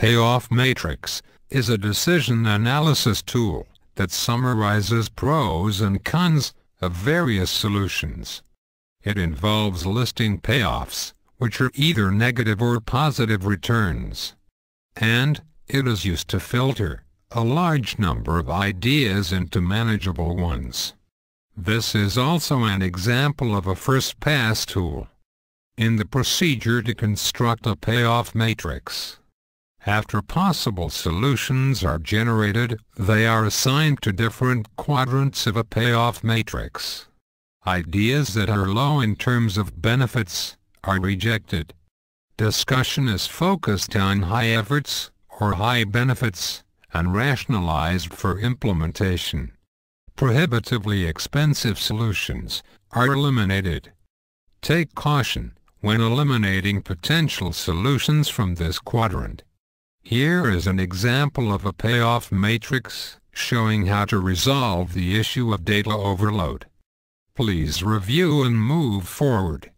payoff matrix is a decision analysis tool that summarizes pros and cons of various solutions. It involves listing payoffs, which are either negative or positive returns. And, it is used to filter a large number of ideas into manageable ones. This is also an example of a first-pass tool. In the procedure to construct a payoff matrix, after possible solutions are generated, they are assigned to different quadrants of a payoff matrix. Ideas that are low in terms of benefits are rejected. Discussion is focused on high efforts, or high benefits, and rationalized for implementation. Prohibitively expensive solutions are eliminated. Take caution when eliminating potential solutions from this quadrant. Here is an example of a payoff matrix, showing how to resolve the issue of data overload. Please review and move forward.